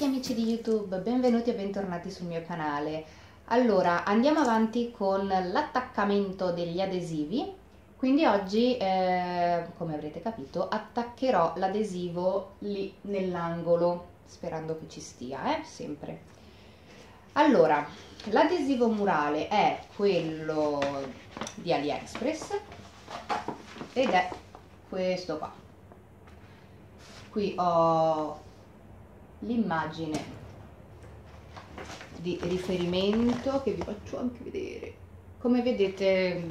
tutti amici di YouTube, benvenuti e bentornati sul mio canale. Allora, andiamo avanti con l'attaccamento degli adesivi. Quindi oggi, eh, come avrete capito, attaccherò l'adesivo lì nell'angolo, sperando che ci stia, eh, sempre. Allora, l'adesivo murale è quello di AliExpress ed è questo qua. Qui ho l'immagine di riferimento che vi faccio anche vedere. Come vedete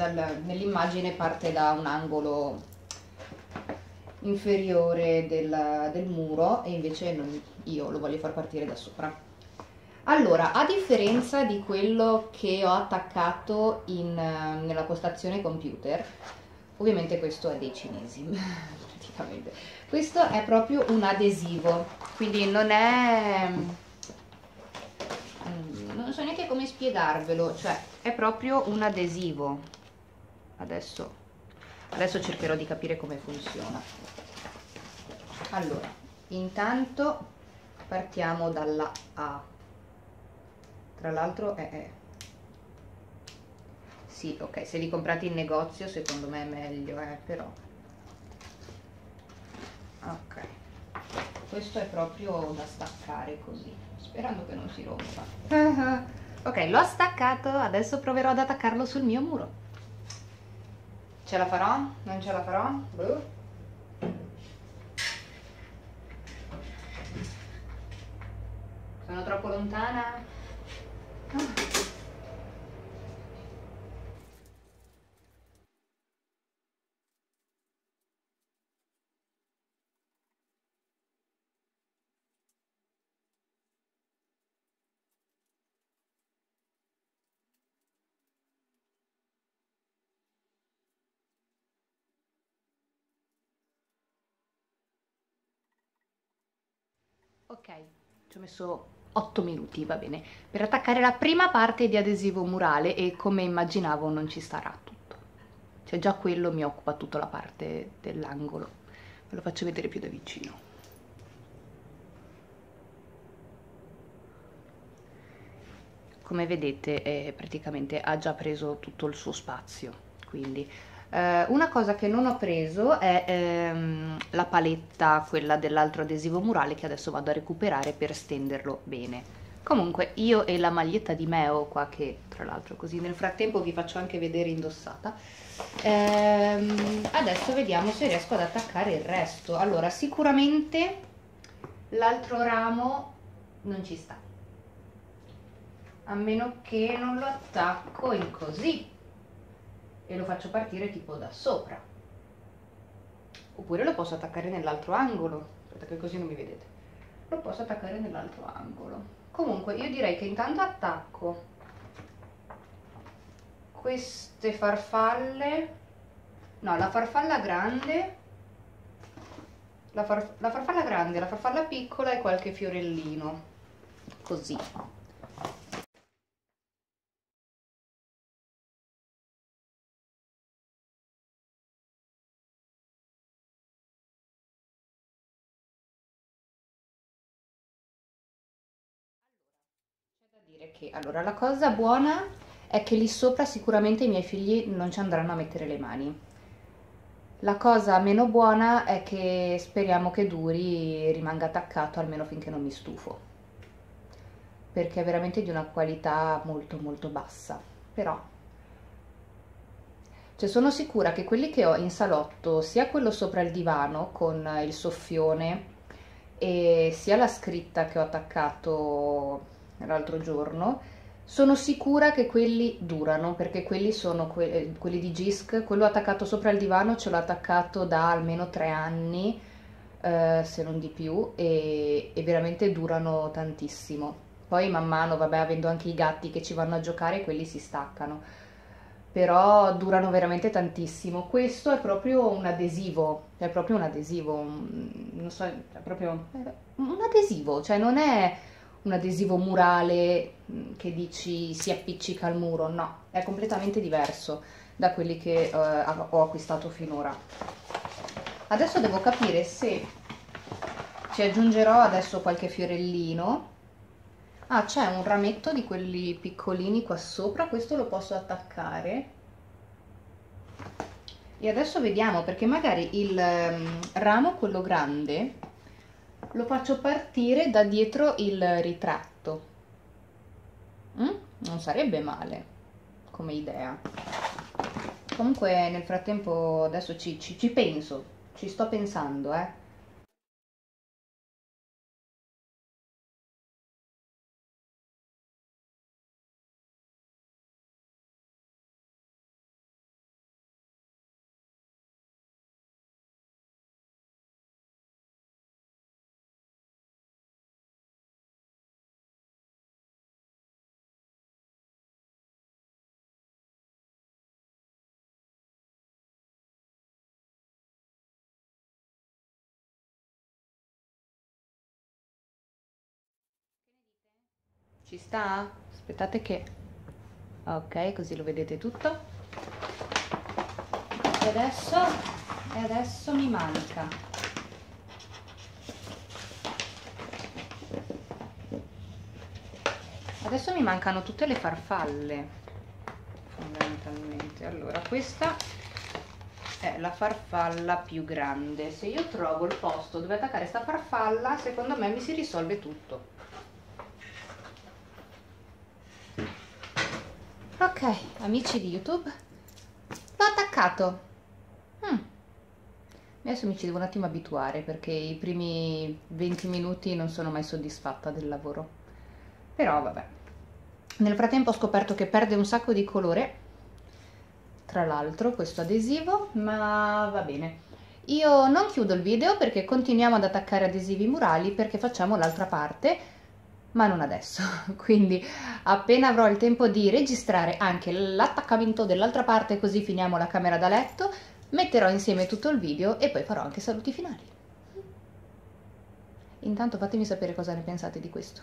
nell'immagine parte da un angolo inferiore del, del muro e invece non, io lo voglio far partire da sopra. Allora a differenza di quello che ho attaccato in, nella postazione computer ovviamente questo è dei cinesi praticamente questo è proprio un adesivo quindi non è mm, non so neanche come spiegarvelo cioè è proprio un adesivo. Adesso adesso cercherò di capire come funziona. Allora intanto partiamo dalla A. Tra l'altro è, è. Sì ok se li comprate in negozio secondo me è meglio eh, però ok questo è proprio da staccare così sperando che non si rompa ok l'ho staccato adesso proverò ad attaccarlo sul mio muro ce la farò? non ce la farò? Boh. sono troppo lontana? Ah. Ok. Ci ho messo 8 minuti va bene. Per attaccare la prima parte di adesivo murale e come immaginavo non ci starà tutto. Cioè già quello mi occupa tutta la parte dell'angolo. Ve lo faccio vedere più da vicino. Come vedete eh, praticamente ha già preso tutto il suo spazio quindi. Eh, una cosa che non ho preso è ehm, la paletta, quella dell'altro adesivo murale che adesso vado a recuperare per stenderlo bene. Comunque io e la maglietta di Meo qua che tra l'altro così nel frattempo vi faccio anche vedere indossata. Ehm, adesso vediamo se riesco ad attaccare il resto. Allora sicuramente l'altro ramo non ci sta. A meno che non lo attacco in così e lo faccio partire tipo da sopra oppure lo posso attaccare nell'altro angolo aspetta che così non mi vedete. Lo posso attaccare nell'altro angolo. Comunque io direi che intanto attacco queste farfalle. No la farfalla grande la, far, la farfalla grande la farfalla piccola e qualche fiorellino. Così dire che allora la cosa buona è che lì sopra sicuramente i miei figli non ci andranno a mettere le mani. La cosa meno buona è che speriamo che duri rimanga attaccato almeno finché non mi stufo. Perché è veramente di una qualità molto molto bassa. Però cioè sono sicura che quelli che ho in salotto, sia quello sopra il divano con il soffione e sia la scritta che ho attaccato l'altro giorno, sono sicura che quelli durano perché quelli sono que eh, quelli di Gisk, quello attaccato sopra il divano ce l'ho attaccato da almeno tre anni, eh, se non di più, e, e veramente durano tantissimo. Poi man mano, vabbè, avendo anche i gatti che ci vanno a giocare, quelli si staccano. Però durano veramente tantissimo. Questo è proprio un adesivo, è proprio un adesivo, un, non so, è proprio un adesivo, cioè non è un adesivo murale mm, che dici si appiccica al muro, no, è completamente diverso da quelli che eh, ho acquistato finora. Adesso devo capire se ci aggiungerò adesso qualche fiorellino. Ah c'è un rametto di quelli piccolini qua sopra questo lo posso attaccare. E adesso vediamo perché magari il um, ramo quello grande lo faccio partire da dietro il ritratto. Mm? non sarebbe male come idea. Comunque nel frattempo adesso ci, ci, ci penso ci sto pensando eh Ci sta? Aspettate che... Ok, così lo vedete tutto. E adesso, e adesso mi manca. Adesso mi mancano tutte le farfalle, fondamentalmente. Allora, questa è la farfalla più grande. Se io trovo il posto dove attaccare sta farfalla, secondo me mi si risolve tutto. Ok amici di youtube. L'ho attaccato. Mm. adesso mi ci devo un attimo abituare perché i primi 20 minuti non sono mai soddisfatta del lavoro. Però vabbè. Nel frattempo ho scoperto che perde un sacco di colore. Tra l'altro questo adesivo ma va bene. Io non chiudo il video perché continuiamo ad attaccare adesivi murali perché facciamo l'altra parte ma non adesso, quindi appena avrò il tempo di registrare anche l'attaccamento dell'altra parte così finiamo la camera da letto, metterò insieme tutto il video e poi farò anche saluti finali. Intanto fatemi sapere cosa ne pensate di questo.